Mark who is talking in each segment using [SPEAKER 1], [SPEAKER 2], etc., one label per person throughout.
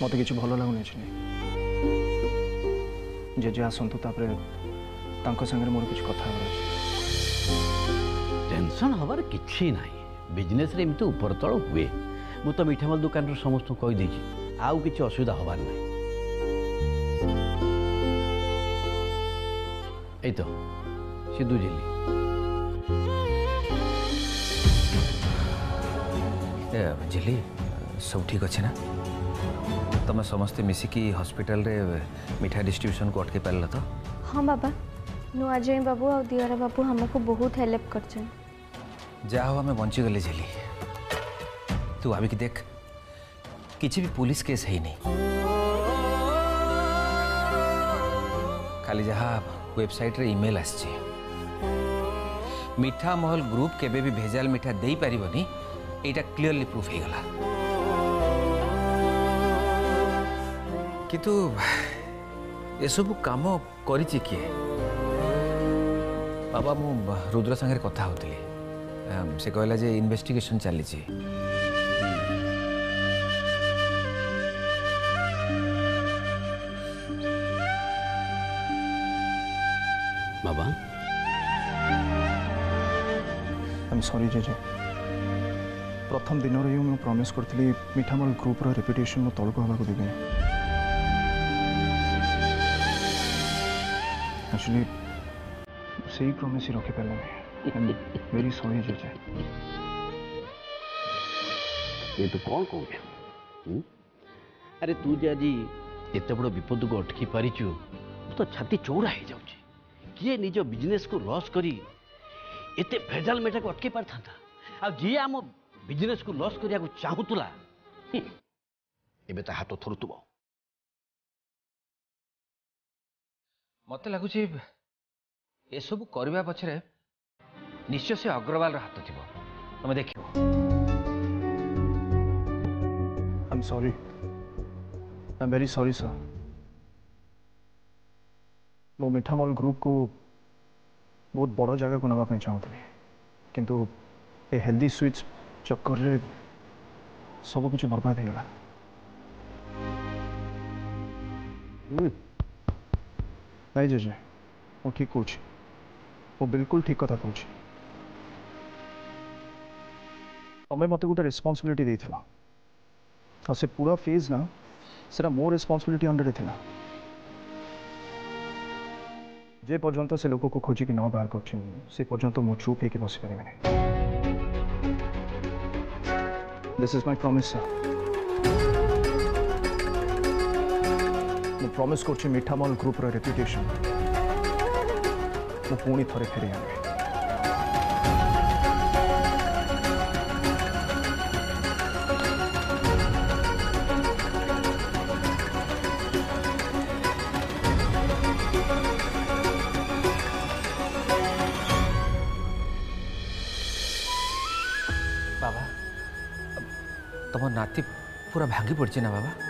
[SPEAKER 1] ମୋତେ କିଛି ଭଲ ଲାଗୁନି ଚିନି ଜେଜେ ଆସନ୍ତୁ ତାପରେ ତାଙ୍କ ସାଙ୍ଗରେ ମୋର କିଛି କଥା ହେବାର ଅଛି
[SPEAKER 2] ଟେନସନ୍ ହେବାର କିଛି ନାହିଁ ବିଜନେସ୍ରେ ଏମିତି ଉପର ତଳ ହୁଏ ମୁଁ ତ ମିଠାମଲ ଦୋକାନରୁ ସମସ୍ତଙ୍କୁ କହିଦେଇଛି ଆଉ କିଛି ଅସୁବିଧା ହେବାର ନାହିଁ এই তো সিদ্ধু ঝিল্লি
[SPEAKER 3] ঝিল্লি সব ঠিক আছে না तुम तो समस्ते मिसिकी हस्पिटाल मिठा डिस्ट्रीब्यूशन को अटके पार तो
[SPEAKER 4] हाँ बाबा नुआ जय बाबू आ दिवर बाबू हमको बहुत हेल्प कर
[SPEAKER 3] जाओ आम बचीगले झेली तू भाविक देख किसी भी पुलिस केस है खाली जहाँ वेबसाइट रे इमेल आसी मिठा महल ग्रुप के भी भेजाल मिठा दे पारनी यहाँ क्लीयरली प्रूफ हो गला কিন্তু এসবু কাম করেছি কি বাবা মু রুদ্র সাথে কথা হতলি সে কহিলা যে ইনভেস্টিগেশন চালিছি
[SPEAKER 2] বাবা
[SPEAKER 1] আমি সরি জেজে প্রথম দিন প্রমিস করি মিঠামল গ্রুপ রেপুটেসন মু তলকু হওয়া দেবিনি एक्चुअली सही प्रॉमिस ही रखे पहले मेरी वेरी जो जीजा
[SPEAKER 2] ये तो कौन कौन है हम्म? अरे तू जे आज एत तो बड़ विपद को अटकी पारिचु तो छाती चौड़ा हो जाऊ किए निज बिजनेस को लस कर एत भेजाल मेटा को अटके पार था आए आम बिजनेस को लस को चाहूला एवं ता हाथ थरुव
[SPEAKER 3] মত লাগুছে এ সব করিবা পাছরে নিশ্চয় সে अग्रवालৰ হাতত দিব তুমি দেখিও
[SPEAKER 1] I am sorry I am very sorry sir no মিঠামল group কো বহুত বড় জায়গা কো নাবা আমি চাওতে নি কিন্তু এ হেলদি সুইট চক্কৰৰে সবো কিছু নরমাল হৈ গড়া नहीं जजे वो ठीक कौच वो बिल्कुल ठीक कथा कौच तुम्हें मत गोटे रेस्पनसबिलिटी आ से पूरा फेज ना से मो रेस्पनसबिलिटी अंडर थी जेपर्यंत तो से लोक को खोजिक न बाहर करें तो मो चुप हो बस पारे this is my promise sir मु प्रमिस कर मिठामल ग्रुप रेपुटेसन मु पुणी थे फेरी आने
[SPEAKER 3] बाबा तुम नाती पूरा भांगी पड़ी ना बाबा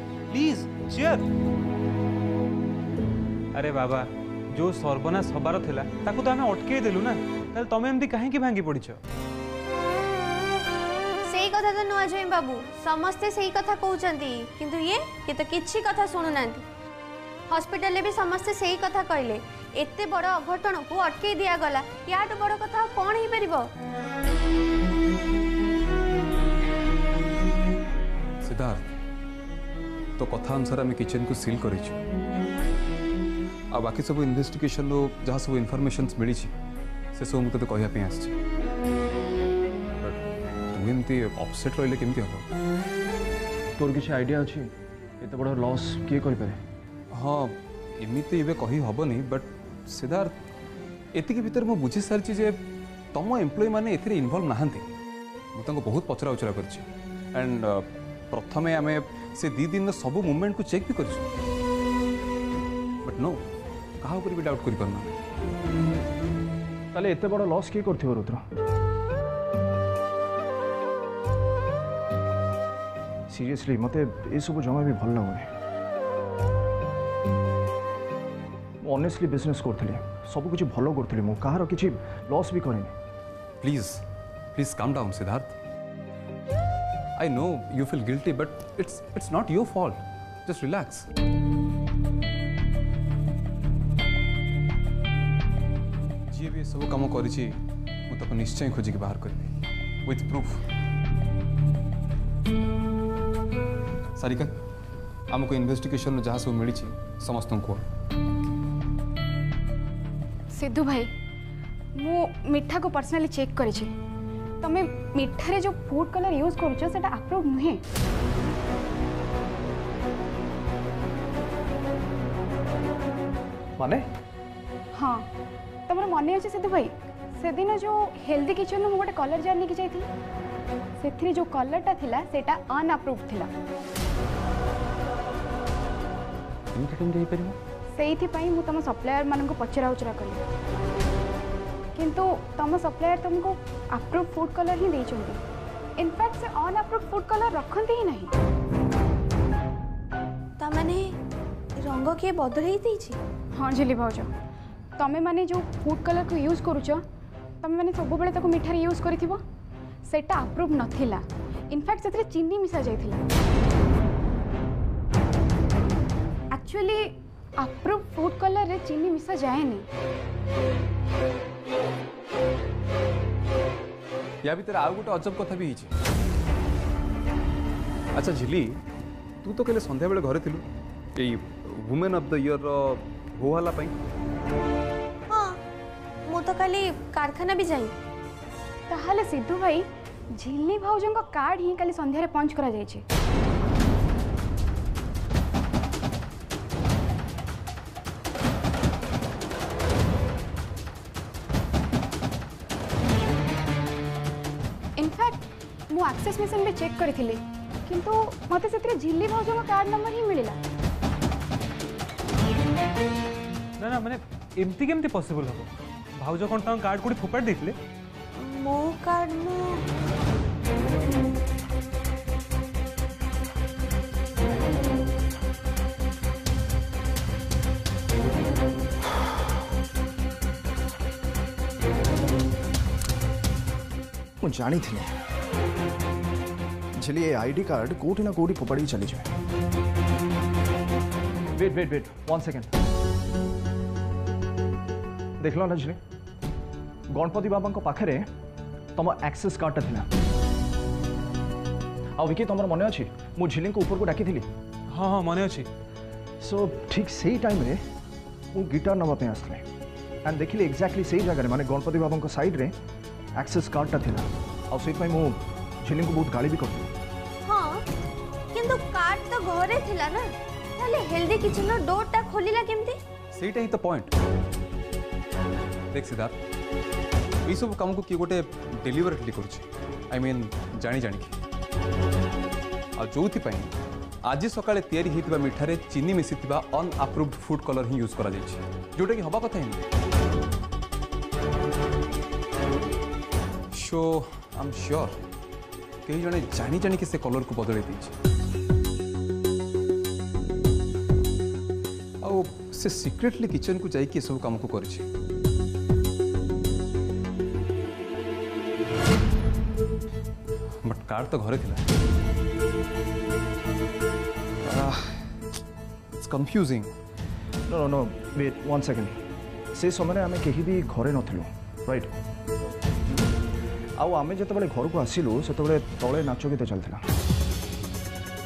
[SPEAKER 5] প্লিজ চিয়ার আরে বাবা যে সর্বনাশ হবার লা তাকে তো আমি অটকাই দেলু না তাহলে তুমি এমনি কাহি ভাঙ্গি পড়িছ
[SPEAKER 4] সেই কথা তো নয় জয়ী বাবু সমস্তে সেই কথা কৌঁচি কিন্তু ইয়ে ইয়ে তো কিছু কথা শুণু না হসপিটালে বি সমস্তে সেই কথা কইলে এতে বড় অঘটনকু অটকাই দিয়াগলা ইয়াটু বড় কথা কণ হইপারিব
[SPEAKER 6] সিদ্ধার্থ তো কথা অনুসারে আমি কিচেনকু সিল করেছি আর বাকি সব ইনভেস্টিগেশন যা সব ইনফরমেশন মিছে সেসব মু তোতে কহা আসছি তুমি এমতি অপসেট রহলে কেমতি হব
[SPEAKER 1] তোর কিছু আইডিয়া আছে এত বড় লস কি করে
[SPEAKER 6] হ্যাঁ এমিতি এবে কহি হবনি বাট সিদ্ধার্থ এতিকি ভিতরে মু বুঝি সারিছি যে তম এমপ্লয়ি মানে এতে ইনভলভ নাহান্তি মু তাঙ্কু বহুত পচরা উচরা করছি অ্যান্ড প্রথমে আমি से दी दिन सबू मुभमेंट को चेक भी कर बट नो क्या भी डाउट कर
[SPEAKER 1] एत बड़ लस किए कर रुद्र सीरियसली मत सब जमा भी भल लगुनि अनेस्टली बिजनेस करी सबकि भल करी कार कि लस भी करे
[SPEAKER 6] please please calm down Siddharth I know you feel guilty, but it's, it's not your fault. Just relax. जी भी सब काम करिछि मु तक निश्चय खोजि के बाहर करबे विथ प्रूफ सारिका आमको इन्वेस्टिगेशन जहाँ सब मिली समस्त कह
[SPEAKER 7] सिद्धू भाई मु मिठा को पर्सनली चेक करी करिछि તમે મીઠારે જો ફૂડ કલર યુઝ કરું છો સેટા અપરૂવ નહી
[SPEAKER 1] મને
[SPEAKER 7] હા તમર મન હે છે સિત ભાઈ સે દિનો જો હેલ્ધી કિચન મે બડે કલર જાનની કઈ જઈતી સે થી જો કલર તા થિલા સેટા અનઅપરૂવ થિલા હું
[SPEAKER 8] ચેક કરી લઈ પરો
[SPEAKER 7] સે થી પઈ હું તમ સપ્લાયર માનકો પછરાઉચરા કરી किंतु तुम सप्लायर तुमको अप्रूव फूड कलर ही देखते इनफैक्ट से अन अप्रूव फूड कलर रखते ही नहीं
[SPEAKER 4] तमने रंग किए बदल
[SPEAKER 7] हाँ झेली भाज तुम्हें जो फूड कलर को यूज करुच तुम्हें सब बेले मिठार यूज करा अप्रूव नाला इनफैक्ट से चीनी मिसा जा एक्चुअली আপ্রুভ ফুড কালারে চিনি মিশা যায়নি
[SPEAKER 6] या भितर आउ गोटे अजब कथा भी ହେଇଛି ଆଚ୍ଛା ଝିଲି ତୁ ତ କାଲି ସନ୍ଧ୍ୟାବେଳେ ଘରେ ଥିଲୁ ଏଇ ୱୁମେନ୍ ଅଫ୍ ଦ ଇୟର୍ର ହୋହାଲା ପାଇଁ
[SPEAKER 4] ହଁ ମୁଁ ତ କାଲି କାରଖାନା ବି ଯାଇ
[SPEAKER 7] ତାହେଲେ ସିଦ୍ଧୁ ଭାଇ ଝିଲି ଭାଉଜଙ୍କ କାର୍ଡ଼ ହିଁ କାଲି ସନ୍ଧ୍ୟାରେ ପଞ୍ଚ କରାଯାଇଛି ᱥᱟᱥᱢᱤᱥᱚᱢ ᱵᱮ ᱪᱮᱠ କରି ᱛᱤᱞᱮ ᱠᱤᱱᱛᱩ ᱢᱟᱛᱮ ᱥᱮᱛᱨᱮ ᱡᱷᱤᱞᱤ ᱵᱟᱦᱩᱡᱚ ᱠᱟᱨഡ് ᱱᱚᱢᱵᱚᱨ ᱦᱤ ᱢᱤᱞᱤᱞᱟ
[SPEAKER 5] ᱱᱟ ᱱᱟ ᱢᱟᱱᱮ ᱮᱢᱛᱤ ᱜᱮᱢᱛᱮ ᱯᱚᱥᱤᱵᱚᱞ ᱦᱚᱵᱚ ᱵᱟᱦᱩᱡᱚ ᱠᱚᱱᱴᱟᱝ ᱠᱟᱨഡ് ᱠᱩ ᱯᱷᱩᱯᱟᱲ ᱫᱤᱛᱞᱮ
[SPEAKER 4] ᱢᱚ ᱠᱟᱨഡ് ᱱᱚ
[SPEAKER 1] ᱚᱱ ᱡᱟᱱᱤ ᱛᱤᱱᱟ चलिए आईडी कार्ड कोटी ना कोटी पपड़ी चली जाए wait wait wait one second देख लो रजनी गणपति बाबा पाखे तुम एक्सेस कार्ड आक्सेस कार्डटा आ विकी तुम्हारा मन अछि मु झिली को ऊपर को डाकी थिली
[SPEAKER 5] हां हां मन अछि
[SPEAKER 1] सो ठीक सही टाइम रे मुझ गिटार नवा पे आस्ले एंड देखिले एग्जैक्टली सही जगह रे माने गणपति बाबा को साइड रे एक्सेस सैड्रे आक्सेस कार्डटा थी आई मु झिली को बहुत गाली भी करी
[SPEAKER 4] ঘরে ছিলা না তাহলে হেলদি কিচেনর ডোরটা খোলিলা কেমতি
[SPEAKER 6] সেইটা হি তো পয়েন্ট দেখ সিদ্ধার্থ এই সব কামকু কি গোটে ডেলিভারেটলি করছি আই মিন জানি জানিকি আর যোথিপাই আজ সকালে তৈরি হয়েছে মিঠার চিনি মিশি অনআপ্রুভড ফুড কলর হি ইউজ করা যাই যেটা কি হওয়া কথা হি সো আই এম সিওর কেউ জনে জানি জানিকি সে কলর কু বদলাই দিয়েছে সে সিক্রেটলি কিচেন কু যাই এসব কাম করেছে বট কার্ড তো ঘরে লা confusing
[SPEAKER 1] no no wait one second সেই সময় আমি কেহি বি ঘরে নথিলু রাইট ଆଉ ଆମେ ଯେତେବେଳେ ଘରକୁ ଆସିଲୁ ସେତେବେଳେ ତଳେ ନାଚ ଗୀତ ଚାଲିଥିଲା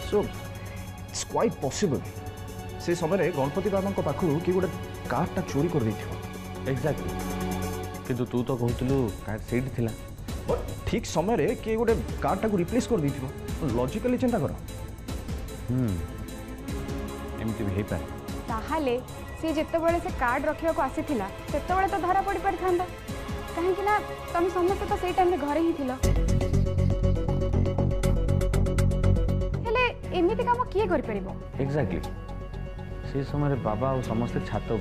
[SPEAKER 1] ସୋ ইটস କ୍ୱାଇଟ୍ ପସିବଲ୍ সেই সময় রে গণপতি বাবার কো পাখু কি গুডা কার্ডটা চুরি কর দিছিল
[SPEAKER 8] এক্স্যাক্টলি কিন্তু तू তো কইছিলু তাই সেইড থিলা
[SPEAKER 1] ও ঠিক সময় রে কে গুডা কার্ডটা কো রিপ্লেস কর দিছিল লজিক্যালি চিন্তা করো
[SPEAKER 8] হুম এম কি ভেতা
[SPEAKER 7] তাহলে সেই যেতে বলে সে কার্ড রাখিবো আসি থিলা তেতে বলে তো ধরা পড়ি পারতাম না কানে কি না আমি সম্বন্ধে তো সেই টাইম রে ঘরেই থিলা তাহলে এমনিতে কাম কি করি পারিবো
[SPEAKER 8] এক্স্যাক্টলি से समय बाबा आ समस्ते छात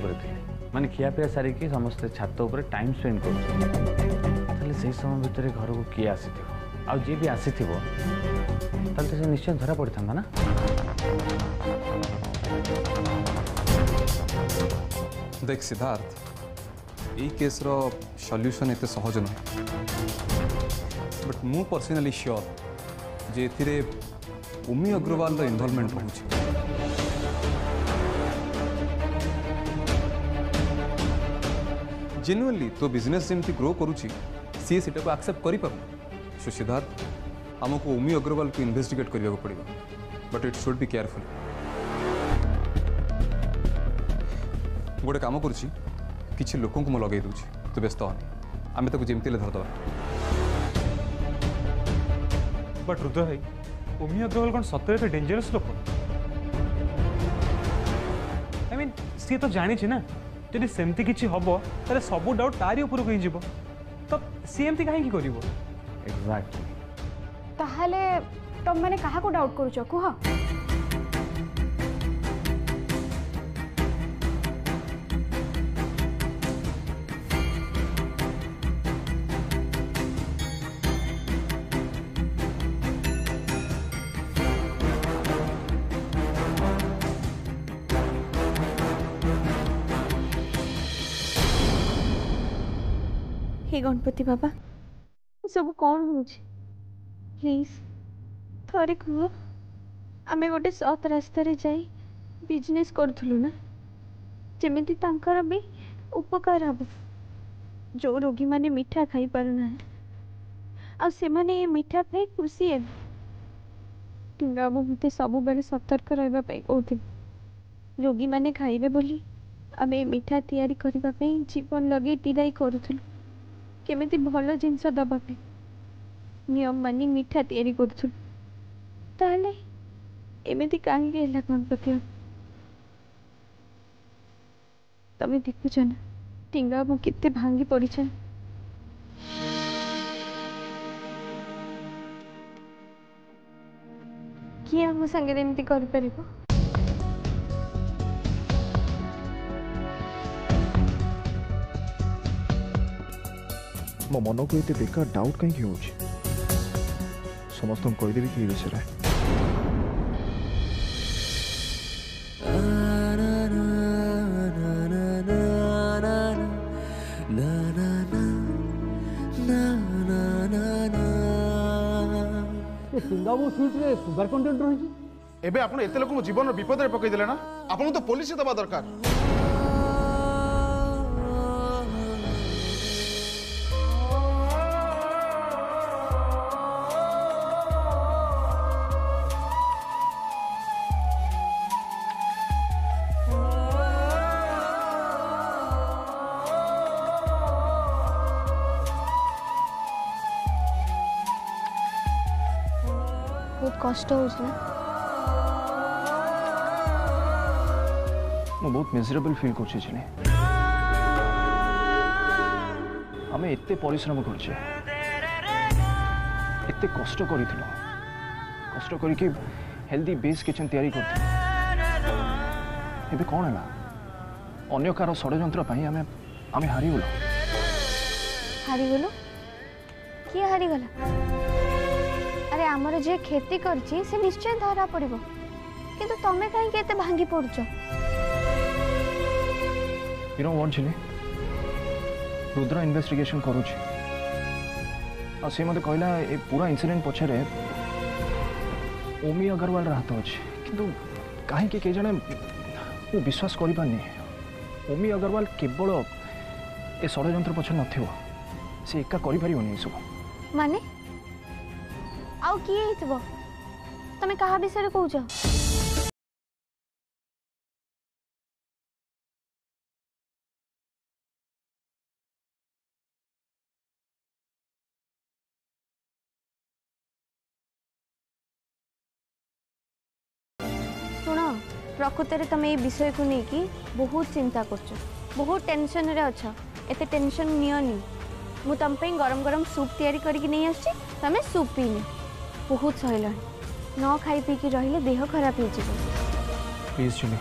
[SPEAKER 8] मानते खियापिया सारिकी समस्ते छात टाइम स्पेड कर समय भितर घर को किए आसी आए भी आसी तो निश्चय धरा पड़ था ना
[SPEAKER 6] देख सिद्धार्थ এই सल्यूसन সল্যুশন सहज সহজ নুহে বট মু পর্সনালি সিওর যে এতে উমি অগ্রওয়াল ଜେନ୍ୟୁଆଲି ତୋ ବିଜନେସ୍ ଯେମିତି ଗ୍ରୋ କରୁଛି ସିଏ ସେଟାକୁ ଆକ୍ସେପ୍ଟ କରିପାରୁନି ସୋ ସିଦ୍ଧାର୍ଥ ଆମକୁ ଉମି ଅଗ୍ରୱାଲକୁ ଇନଭେଷ୍ଟିଗେଟ୍ କରିବାକୁ ପଡ଼ିବ but it should be careful ଗୋଟେ କାମ କରୁଛି କିଛି ଲୋକଙ୍କୁ ମୁଁ ଲଗାଇ ଦେଉଛି ତୁ ବ୍ୟସ୍ତ ହନି ଆମେ ତାକୁ ଯେମିତି ହେଲେ ଧରିଦେବା
[SPEAKER 5] ବଟ୍ ହୃଦୟ ଭାଇ ଉମି ଅଗ୍ରୱାଲ କ'ଣ ସତରେ ଏତେ ଡେଞ୍ଜରସ୍ ଲୋକ ଆଇ ମିନ୍ ସିଏ ତ ଜାଣିଛି ନା जदि सेमती किसी हम तेज़े सब डाउट तारी को ही जीव तो सी एम कहीं कर
[SPEAKER 7] डाउट कर
[SPEAKER 4] गणपति बाबा
[SPEAKER 9] सब कौन हो प्लीज थे कह आम गोटे सत रास्तार बिजनेस करूँ ना जमी भी उपकार हम जो रोगी मैंने मिठा खाई पारना आने मिठा खाई खुशी है बाबू मत सबुबले सतर्क रही कहते रोगी मैंने खाइबे बोली आम मिठा या जीवन लगे तीराई करूँ କେମିତି ଭଲ ଜିନିଷ ଦେବା ପାଇଁ ନିୟମମାନି ମିଠା ତିଆରି କରୁଥିଲୁ ତାହେଲେ ଏମିତି କାହିଁକି ହେଲା ଗଣପତି ତମେ ଦେଖୁଛ ନା ଟିଙ୍ଗା ମୁଁ କେତେ ଭାଙ୍ଗି ପଡ଼ିଛ କିଏ ଆମ ସାଙ୍ଗରେ ଏମିତି କରିପାରିବ
[SPEAKER 1] ମୋ ମନକୁ ଏତେ ବେକାର ଡାଉଟ୍ କାହିଁକି ହେଉଛି ସମସ୍ତଙ୍କୁ କହିଦେବି କି ଏ ବିଷୟରେ
[SPEAKER 10] সিঙ্গাবু সুইটরে সুগার কন্টেন্ট রয়েছে এবে আপনার এতে লোক জীবন বিপদে পকাই দেলে না আপনার তো পুলিশ দেওয়া দরকার
[SPEAKER 4] ବହୁତ କଷ୍ଟ ହେଉଛି ନା
[SPEAKER 1] ମୁଁ ବହୁତ ମିଜରେବଲ୍ ଫିଲ୍ କରୁଛି ଚିନି ଆମେ ଏତେ ପରିଶ୍ରମ କରୁଛେ ଏତେ କଷ୍ଟ କରିଥିଲୁ কষ্ট করি কি হেলদি বেস কিচেন তৈরি করতে এবে কোণ হল অন্য কারো ষড়যন্ত্র পাই আমি আমি হারিগল
[SPEAKER 4] হারিগল কি হারিগলা আরে আমার যে ক্ষতি করছি সে নিশ্চয় ধরা পড়ব কিন্তু তুমি কাইকি এত ভাঙ্গি পড়ছ
[SPEAKER 1] You know what, Jilly? Rudra investigation କରୁଛି ଆଉ ସେ ମୋତେ କହିଲା ଏ ପୁରା ଇନସିଡେଣ୍ଟ ପଛରେ ଓମି ଅଗ୍ରୱାଲର ହାତ ଅଛି କିନ୍ତୁ କାହିଁକି କେହି ଜଣେ ମୁଁ ବିଶ୍ୱାସ କରିପାରୁନି ଓମି ଅଗ୍ରୱାଲ କେବଳ ଏ ଷଡ଼ଯନ୍ତ୍ର ପଛରେ ନଥିବ ସେ ଏକା କରିପାରିବନି ଏସବୁ
[SPEAKER 4] ମାନେ ଆଉ କିଏ ହେଇଥିବ ତମେ କାହା ବିଷୟରେ କହୁଛ ଶୁଣ ପ୍ରକୃତରେ ତମେ ଏଇ ବିଷୟକୁ ନେଇକି ବହୁତ ଚିନ୍ତା କରୁଛ ବହୁତ ଟେନସନରେ ଅଛ ଏତେ ଟେନସନ୍ ନିଅନି ମୁଁ ତମ ପାଇଁ ଗରମ ଗରମ ସୁପ୍ ତିଆରି କରିକି ନେଇ ଆସୁଛି ତମେ ସୁପ୍ ପିଇନି ବହୁତ ସହିଲାଣି ନ ଖାଇ ପିଇକି ରହିଲେ ଦେହ ଖରାପ ହେଇଯିବ
[SPEAKER 1] ପ୍ଲିଜ୍ ଚିନି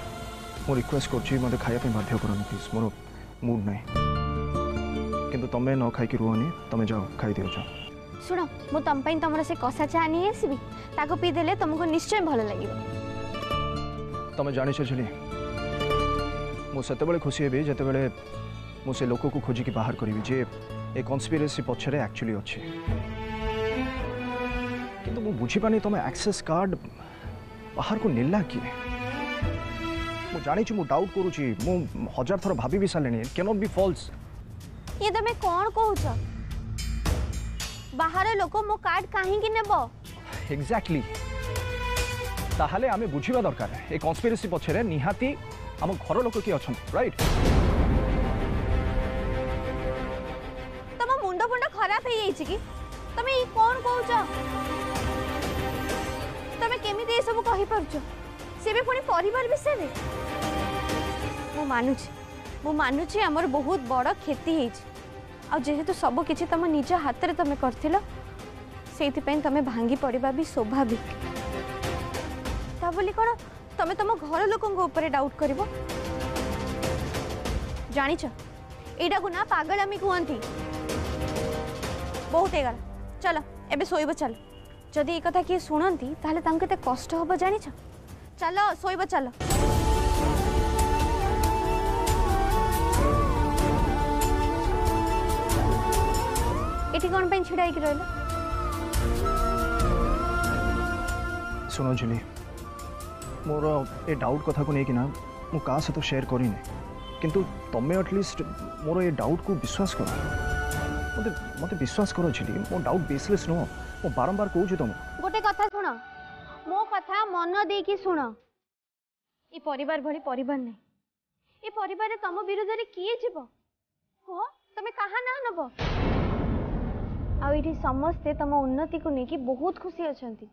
[SPEAKER 1] ମୁଁ ରିକ୍ୱେଷ୍ଟ କରୁଛି ମୋତେ ଖାଇବା ପାଇଁ ବାଧ୍ୟ କରନି ପ୍ଲିଜ୍ ମୋର ମୁଡ୍ ନାହିଁ କିନ୍ତୁ ତମେ ନ ଖାଇକି ରୁହନି ତମେ ଯାଅ ଖାଇଦିଅ ଯାଅ
[SPEAKER 4] ଶୁଣ ମୁଁ ତମ ପାଇଁ ତମର ସେ କଷା ଚାହା ନେଇ ଆସିବି ତାକୁ ପିଇଦେଲେ ତମକୁ ନିଶ୍ଚୟ ଭଲ ଲାଗିବ
[SPEAKER 1] ତମେ ଜାଣିଛ ଝିଲି ମୁଁ ସେତେବେଳେ ଖୁସି ହେବି ଯେତେବେଳେ ମୁଁ ସେ ଲୋକକୁ ଖୋଜିକି ବାହାର କରିବି ଯେ ଏ କନ୍ସପିରେସି ପଛରେ ଆକ୍ଚୁଆଲି ଅଛି ମୁଁ ବୁଝିପାରୁନି ତମେ ଆକ୍ସେସ୍ କାର୍ଡ ବାହାରକୁ ନେଲା କିଏ ମୁଁ ଜାଣିଛି ମୁଁ ଡାଉଟ୍ କରୁଛି ମୁଁ ହଜାର ଥର ଭାବି ବି ସାରିଲିଣି କେନଟ୍ ବି ଫଲ୍ସ
[SPEAKER 4] ଇଏ ତମେ କ'ଣ କହୁଛ ବାହାର ଲୋକ ମୋ କାର୍ଡ କାହିଁକି ନେବ
[SPEAKER 1] ଏକ୍ଜାକ୍ଟଲି ତାହେଲେ ଆମେ ବୁଝିବା ଦରକାର ଏ କନ୍ସପିରେସି ପଛରେ ନିହାତି ଆମ ଘର ଲୋକ କିଏ ଅଛନ୍ତି ରାଇଟ୍
[SPEAKER 4] ତମ ମୁଣ୍ଡ ଫୁଣ୍ଡ ଖରାପ ହେଇଯାଇଛି କି ତମେ କ'ଣ କହୁଛ तमें केमी दे सब कही पार से भी पुणी परिवार विषय में मु मानुच मु मानुच आमर बहुत बड़ क्षति आहेतु सबकि तुम निज हाथ में तुम कर तुम भांगी पड़वा भी स्वाभाविक कौन तुम तुम घर लोकों पर डाउट कर जाच यटा को ना पगलामी कहती बहुत हो गल चल एब चल जदि एक किए शुणी तेजे कष्ट जान चल शोब चल
[SPEAKER 1] मोर डाउट कथा को नहीं मुझे तो शेयर करें किंतु तुम्हें अटलिस्ट मोर ये डाउट को विश्वास कर मत विश्वास कर झिली मो डाउट बेसलेस नुह ମୁଁ ବାରମ୍ବାର କହୁଛି ତମକୁ
[SPEAKER 4] ଗୋଟେ କଥା ଶୁଣ ମୋ କଥା ମନ ଦେଇକି ଶୁଣ ଏ ପରିବାର ଭଳି ପରିବାର ନାହିଁ ଏ ପରିବାରରେ ତମ ବିରୁଦ୍ଧରେ କିଏ ଯିବ କୁହ ତମେ କାହା ନାଁ ନେବ ଆଉ ଏଠି ସମସ୍ତେ ତମ ଉନ୍ନତିକୁ ନେଇକି ବହୁତ ଖୁସି ଅଛନ୍ତି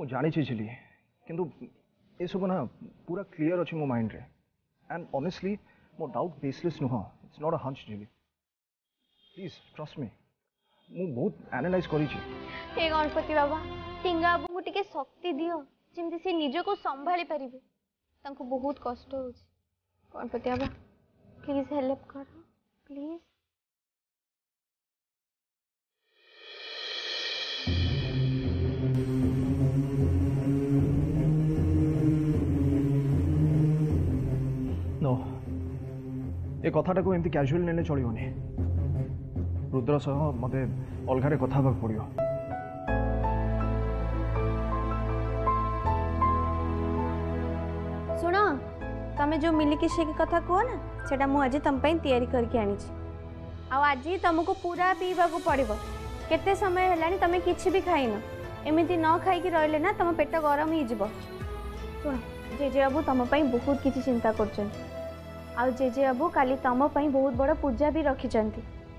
[SPEAKER 1] ମୁଁ ଜାଣିଛି ଝିଲି କିନ୍ତୁ ଏସବୁ ନା ପୁରା କ୍ଲିଅର ଅଛି ମୋ ମାଇଣ୍ଡରେ ଆଣ୍ଡ ଅନେଷ୍ଟଲି ମୋ ଡାଉଟ୍ ବେସଲେସ୍ ନୁହଁ it's not a hunch Jhili please trust ମି ମୁଁ ବହୁତ ଆନାଲାଇଜ୍ କରିଛି
[SPEAKER 4] ହେ ଗଣପତି ବାବା ଟିଙ୍ଗା ବାବୁଙ୍କୁ ଟିକେ ଶକ୍ତି ଦିଅ ଯେମିତି ସେ ନିଜକୁ ସମ୍ଭାଳି ପାରିବେ ତାଙ୍କୁ ବହୁତ କଷ୍ଟ ହେଉଛି ଗଣପତି ବାବା ପ୍ଲିଜ୍ ହେଲ୍ପ କର ପ୍ଲିଜ୍
[SPEAKER 1] ଏ କଥାଟାକୁ ଏମିତି କ୍ୟାଜୁଆଲ୍ ନେଲେ ଚଳିବନି ରୁଦ୍ର ସହ ମୋତେ ଅଲଗାରେ କଥା ହେବାକୁ ପଡ଼ିବ
[SPEAKER 4] ଶୁଣ ତମେ ଯେଉଁ ମିଲିକି ସେକି କଥା କୁହ ନା ସେଇଟା ମୁଁ ଆଜି ତମ ପାଇଁ ତିଆରି କରିକି ଆଣିଛି ଆଉ ଆଜି ତମକୁ ପୁରା ପିଇବାକୁ ପଡ଼ିବ କେତେ ସମୟ ହେଲାଣି ତମେ କିଛି ବି ଖାଇନ ଏମିତି ନ ଖାଇକି ରହିଲେ ନା ତମ ପେଟ ଗରମ ହେଇଯିବ ଶୁଣ ଜେଜେବାବୁ ତମ ପାଇଁ ବହୁତ କିଛି ଚିନ୍ତା କରୁଛନ୍ତି ଆଉ ଜେଜେବାବୁ କାଲି ତମ ପାଇଁ ବହୁତ ବଡ଼ ପୂଜା ବି ରଖିଛନ୍ତି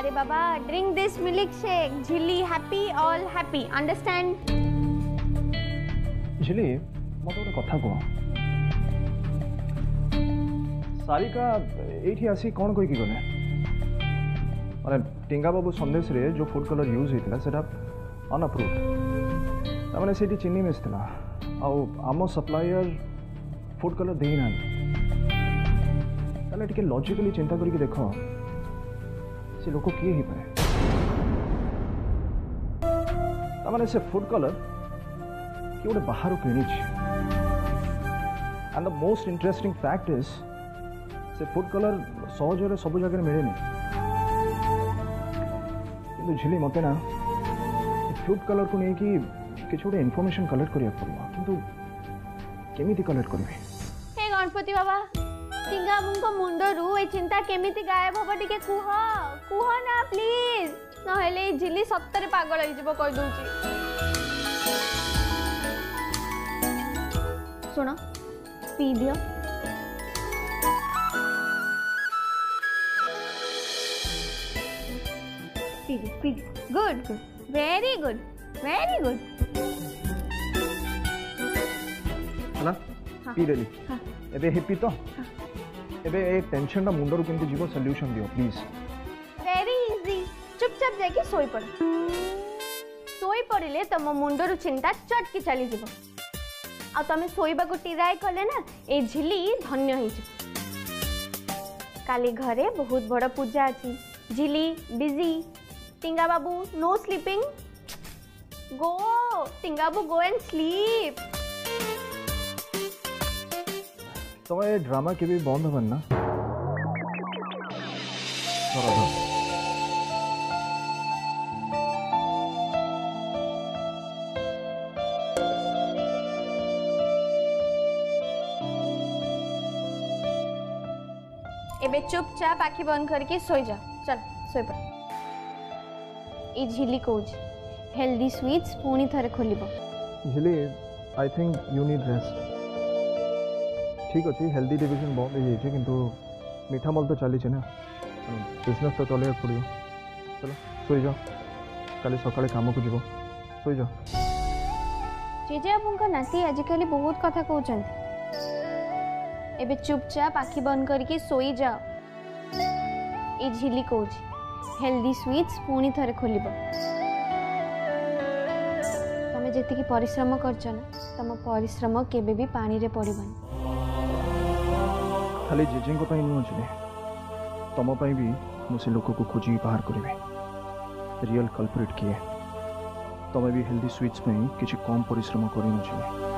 [SPEAKER 4] अरे बाबा drink this milkshake Jhili happy all happy understand
[SPEAKER 1] Jhili मत गोटे कथ कह सारिका ये आसिक कौन कह गए मैं टिंगा बाबू संदेश रे जो फूड कलर यूज होता है अनअप्रूव मैंने से चीनी मिशा आम सप्लायर फूड कलर देना टे लॉजिकली चिंता करके देखो से लोगों किए ही पड़े तमने से फूड कलर कि उड़े बाहर उपयोगी मोस्ट इंटरेस्टिंग फैक्ट इज से फूड कलर सौ जोरे सब जगह ने मिले नहीं किंतु झिली मौते ना फूड कलर को नहीं किसी उड़े इनफॉरमेशन कलर करिए पड़ेगा किंतु केमिटी कलर करिए
[SPEAKER 4] हे गणपति बाबा सिंगा मुंडो रू ए चिंता केमिटी गायब हो बट कुहा କୁହ ନା ପ୍ଲିଜ୍ ନହେଲେ ଏଇ ଝିଲି ସତରେ ପାଗଳ ହେଇଯିବ କହିଦେଉଛି ଶୁଣ ପିଇ ଦିଅ good good very good very good
[SPEAKER 1] ହେଲା
[SPEAKER 4] ପିଇଦେଲି
[SPEAKER 1] ଏବେ ହେପି ତ
[SPEAKER 4] ଏବେ
[SPEAKER 1] ଏ ଟେନସନଟା ମୁଣ୍ଡରୁ କେମିତି ଯିବ ସଲ୍ୟୁସନ୍ ଦିଅ ପ୍ଲିଜ୍
[SPEAKER 4] ଶୋଇପଡ଼ ଶୋଇପଡ଼ିଲେ ତମ ମୁଣ୍ଡରୁ ଚିନ୍ତା ଚଟକି ଚାଲିଯିବ ଆଉ ତମେ ଶୋଇବାକୁ ଟିରାଏ କଲେ ନା ଏଇ ଝିଲି ଧନ୍ୟ ହେଇଯିବ କାଲି ଘରେ ବହୁତ ବଡ଼ ପୂଜା ଅଛି Jhili busy Tinga babu no sleeping go Tingabu go and sleep
[SPEAKER 1] तो ये ड्रामा के भी बंद बनना
[SPEAKER 4] चुपचाप आखी बंद करके सोई जा चल सोई पड़ ये झिली कौज हेल्दी स्वीट्स पुणी थरे खोलिबो
[SPEAKER 1] Jhili I think you need rest ठीक अछि हेल्दी डिवीजन बंद हो जाइए किंतु मीठा मल तो चली ना बिजनेस तो चलैया पड़ो चलो सोई जाओ कल सकाଳେ काम को जीव सोई जाओ
[SPEAKER 4] जेजे आपंका नाती आजिकल बहुत कथा कहते এবে চুপচাপ আখি বন্ধ করিকি শই যাও ये झिली कौच हेल्दी स्वीट्स पुणी थे खोल तुम्हें जी परिश्रम करम पिश्रम के पानी पड़वान
[SPEAKER 1] खाली जेजे नुह तुम्हें भी मुझे लोक को खोज बाहर करी रियल कल्प्रेट किए तुम्हें भी हेल्दी स्वीट्स कम परिश्रम कर